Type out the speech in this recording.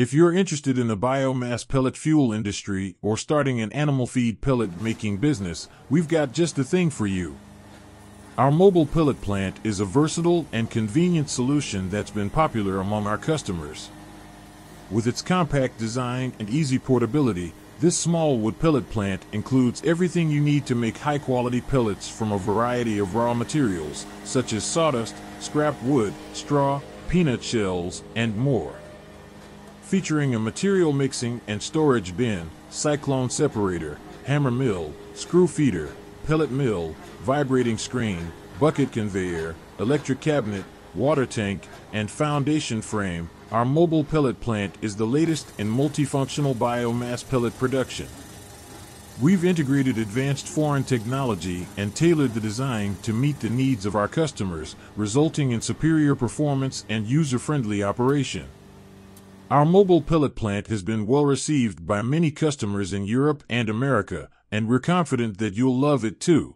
If you're interested in the biomass pellet fuel industry or starting an animal feed pellet making business, we've got just the thing for you. Our mobile pellet plant is a versatile and convenient solution that's been popular among our customers. With its compact design and easy portability, this small wood pellet plant includes everything you need to make high quality pellets from a variety of raw materials, such as sawdust, scrap wood, straw, peanut shells, and more. Featuring a material mixing and storage bin, cyclone separator, hammer mill, screw feeder, pellet mill, vibrating screen, bucket conveyor, electric cabinet, water tank, and foundation frame, our mobile pellet plant is the latest in multifunctional biomass pellet production. We've integrated advanced foreign technology and tailored the design to meet the needs of our customers, resulting in superior performance and user-friendly operation. Our mobile pellet plant has been well received by many customers in Europe and America, and we're confident that you'll love it too.